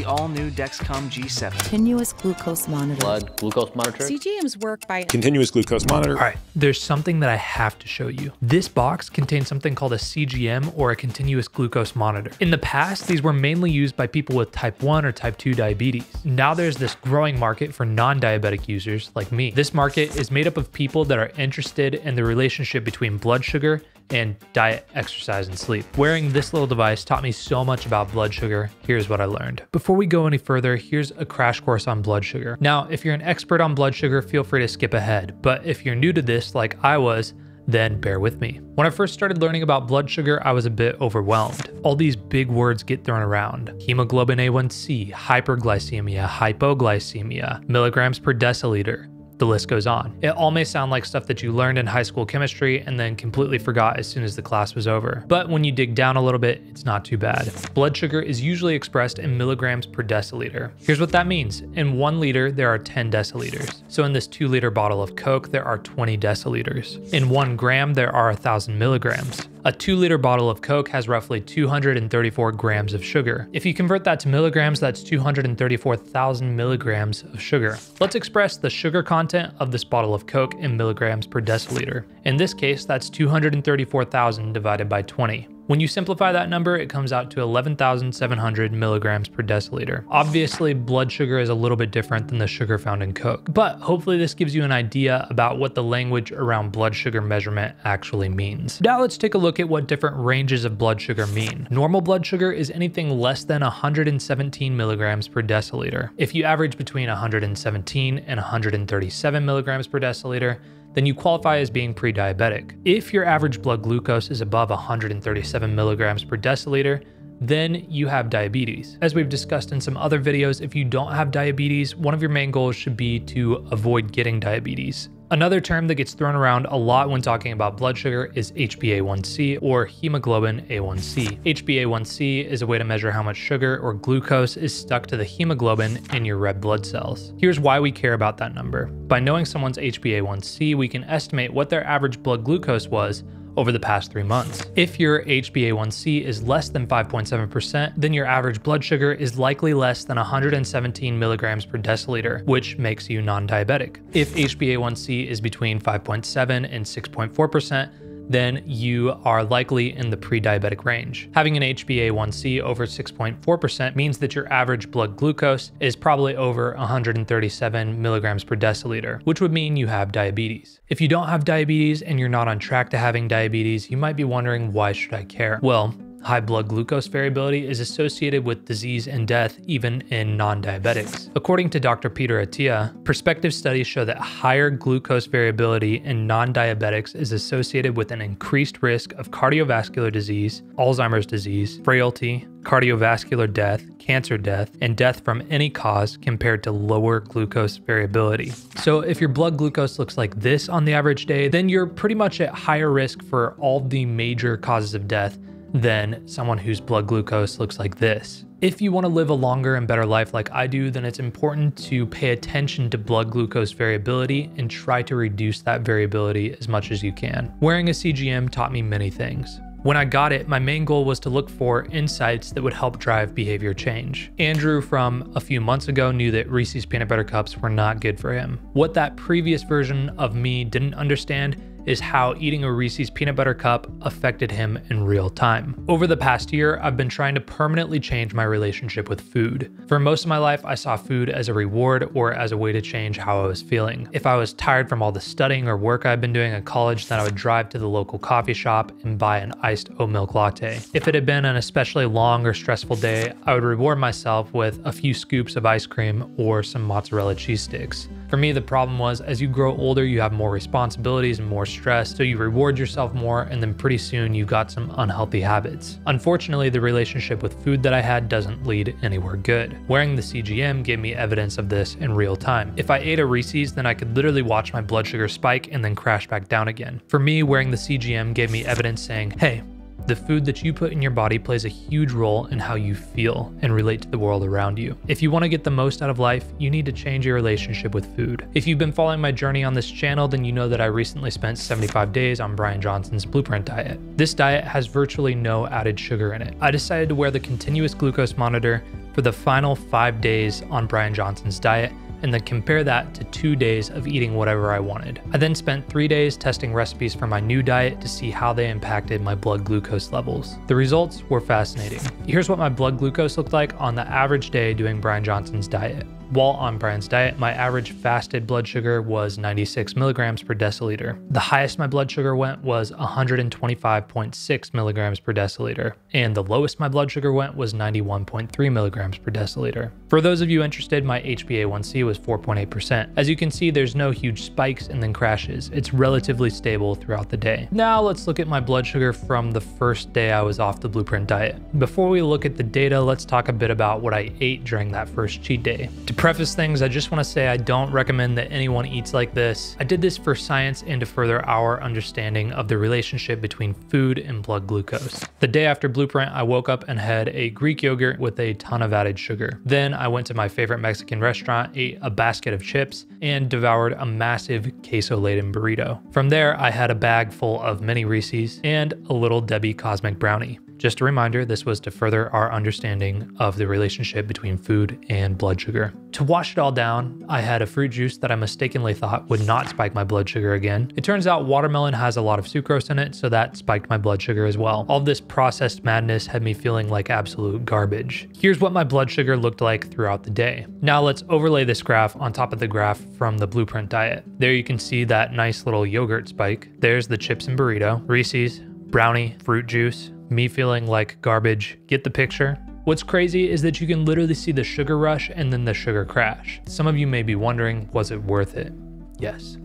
the all-new Dexcom G7. Continuous glucose monitor. Blood glucose monitor. CGMs work by Continuous glucose monitor. All right, there's something that I have to show you. This box contains something called a CGM or a continuous glucose monitor. In the past, these were mainly used by people with type 1 or type 2 diabetes. Now there's this growing market for non-diabetic users like me. This market is made up of people that are interested in the relationship between blood sugar and diet, exercise, and sleep. Wearing this little device taught me so much about blood sugar. Here's what I learned. Before we go any further, here's a crash course on blood sugar. Now, if you're an expert on blood sugar, feel free to skip ahead. But if you're new to this, like I was, then bear with me. When I first started learning about blood sugar, I was a bit overwhelmed. All these big words get thrown around hemoglobin A1C, hyperglycemia, hypoglycemia, milligrams per deciliter, the list goes on. It all may sound like stuff that you learned in high school chemistry and then completely forgot as soon as the class was over. But when you dig down a little bit, it's not too bad. Blood sugar is usually expressed in milligrams per deciliter. Here's what that means. In one liter, there are 10 deciliters. So in this two liter bottle of Coke, there are 20 deciliters. In one gram, there are 1,000 milligrams. A 2 liter bottle of Coke has roughly 234 grams of sugar. If you convert that to milligrams, that's 234,000 milligrams of sugar. Let's express the sugar content of this bottle of Coke in milligrams per deciliter. In this case, that's 234,000 divided by 20. When you simplify that number, it comes out to 11,700 milligrams per deciliter. Obviously, blood sugar is a little bit different than the sugar found in Coke, but hopefully this gives you an idea about what the language around blood sugar measurement actually means. Now let's take a look at what different ranges of blood sugar mean. Normal blood sugar is anything less than 117 milligrams per deciliter. If you average between 117 and 137 milligrams per deciliter, then you qualify as being pre-diabetic. If your average blood glucose is above 137 milligrams per deciliter, then you have diabetes. As we've discussed in some other videos, if you don't have diabetes, one of your main goals should be to avoid getting diabetes. Another term that gets thrown around a lot when talking about blood sugar is HbA1c or hemoglobin A1c. HbA1c is a way to measure how much sugar or glucose is stuck to the hemoglobin in your red blood cells. Here's why we care about that number. By knowing someone's HbA1c, we can estimate what their average blood glucose was over the past three months. If your HbA1c is less than 5.7%, then your average blood sugar is likely less than 117 milligrams per deciliter, which makes you non-diabetic. If HbA1c is between 5.7 and 6.4%, then you are likely in the pre-diabetic range. Having an HbA1c over 6.4% means that your average blood glucose is probably over 137 milligrams per deciliter, which would mean you have diabetes. If you don't have diabetes and you're not on track to having diabetes, you might be wondering why should I care? Well, High blood glucose variability is associated with disease and death even in non-diabetics. According to Dr. Peter Attia, prospective studies show that higher glucose variability in non-diabetics is associated with an increased risk of cardiovascular disease, Alzheimer's disease, frailty, cardiovascular death, cancer death, and death from any cause compared to lower glucose variability. So if your blood glucose looks like this on the average day, then you're pretty much at higher risk for all the major causes of death than someone whose blood glucose looks like this. If you want to live a longer and better life like I do, then it's important to pay attention to blood glucose variability and try to reduce that variability as much as you can. Wearing a CGM taught me many things. When I got it, my main goal was to look for insights that would help drive behavior change. Andrew from a few months ago knew that Reese's peanut butter cups were not good for him. What that previous version of me didn't understand is how eating a Reese's peanut butter cup affected him in real time. Over the past year, I've been trying to permanently change my relationship with food. For most of my life, I saw food as a reward or as a way to change how I was feeling. If I was tired from all the studying or work I'd been doing at college, then I would drive to the local coffee shop and buy an iced oat milk latte. If it had been an especially long or stressful day, I would reward myself with a few scoops of ice cream or some mozzarella cheese sticks. For me, the problem was as you grow older, you have more responsibilities and more stress, so you reward yourself more, and then pretty soon you got some unhealthy habits. Unfortunately, the relationship with food that I had doesn't lead anywhere good. Wearing the CGM gave me evidence of this in real time. If I ate a Reese's, then I could literally watch my blood sugar spike and then crash back down again. For me, wearing the CGM gave me evidence saying, hey, the food that you put in your body plays a huge role in how you feel and relate to the world around you. If you want to get the most out of life, you need to change your relationship with food. If you've been following my journey on this channel, then you know that I recently spent 75 days on Bryan Johnson's Blueprint diet. This diet has virtually no added sugar in it. I decided to wear the continuous glucose monitor for the final five days on Bryan Johnson's diet and then compare that to two days of eating whatever I wanted. I then spent three days testing recipes for my new diet to see how they impacted my blood glucose levels. The results were fascinating. Here's what my blood glucose looked like on the average day doing Bryan Johnson's diet. While on Bryan's diet, my average fasted blood sugar was 96 milligrams per deciliter. The highest my blood sugar went was 125.6 milligrams per deciliter, and the lowest my blood sugar went was 91.3 milligrams per deciliter. For those of you interested, my HbA1c was 4.8%. As you can see, there's no huge spikes and then crashes. It's relatively stable throughout the day. Now let's look at my blood sugar from the first day I was off the Blueprint diet. Before we look at the data, let's talk a bit about what I ate during that first cheat day. To preface things, I just want to say I don't recommend that anyone eats like this. I did this for science and to further our understanding of the relationship between food and blood glucose. The day after Blueprint, I woke up and had a Greek yogurt with a ton of added sugar. Then I went to my favorite Mexican restaurant, ate a basket of chips, and devoured a massive queso laden burrito. From there, I had a bag full of mini Reese's and a little Debbie Cosmic Brownie. Just a reminder, this was to further our understanding of the relationship between food and blood sugar. To wash it all down, I had a fruit juice that I mistakenly thought would not spike my blood sugar again. It turns out watermelon has a lot of sucrose in it, so that spiked my blood sugar as well. All this processed madness had me feeling like absolute garbage. Here's what my blood sugar looked like throughout the day. Now let's overlay this graph on top of the graph from the Blueprint diet. There you can see that nice little yogurt spike. There's the chips and burrito, Reese's, brownie, fruit juice, me feeling like garbage. Get the picture? What's crazy is that you can literally see the sugar rush and then the sugar crash. Some of you may be wondering, was it worth it? Yes.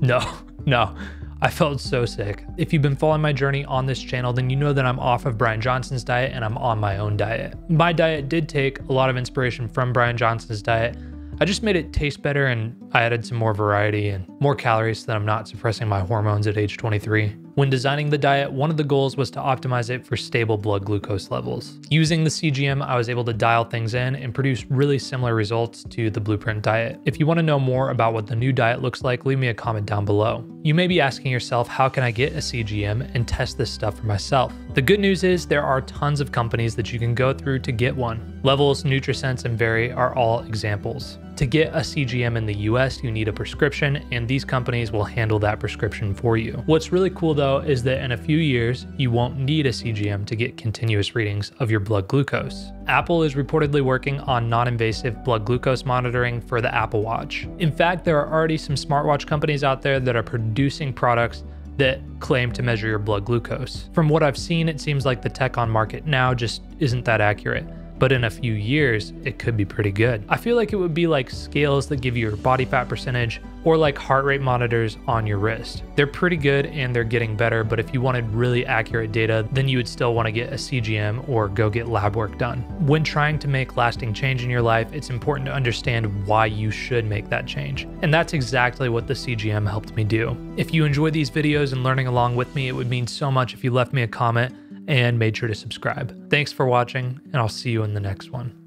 No, no. I felt so sick. If you've been following my journey on this channel, then you know that I'm off of Bryan Johnson's diet and I'm on my own diet. My diet did take a lot of inspiration from Bryan Johnson's diet. I just made it taste better and I added some more variety and more calories so that I'm not suppressing my hormones at age 23. When designing the diet, one of the goals was to optimize it for stable blood glucose levels. Using the CGM, I was able to dial things in and produce really similar results to the Blueprint diet. If you want to know more about what the new diet looks like, leave me a comment down below. You may be asking yourself, how can I get a CGM and test this stuff for myself? The good news is there are tons of companies that you can go through to get one. Levels, Nutrisense, and Veri are all examples. To get a CGM in the US, you need a prescription, and these companies will handle that prescription for you. What's really cool though is that in a few years, you won't need a CGM to get continuous readings of your blood glucose. Apple is reportedly working on non invasive blood glucose monitoring for the Apple Watch. In fact, there are already some smartwatch companies out there that are producing products that claim to measure your blood glucose. From what I've seen, it seems like the tech on market now just isn't that accurate but in a few years, it could be pretty good. I feel like it would be like scales that give you your body fat percentage or like heart rate monitors on your wrist. They're pretty good and they're getting better, but if you wanted really accurate data, then you would still want to get a CGM or go get lab work done. When trying to make lasting change in your life, it's important to understand why you should make that change. And that's exactly what the CGM helped me do. If you enjoy these videos and learning along with me, it would mean so much if you left me a comment and made sure to subscribe. Thanks for watching, and I'll see you in the next one.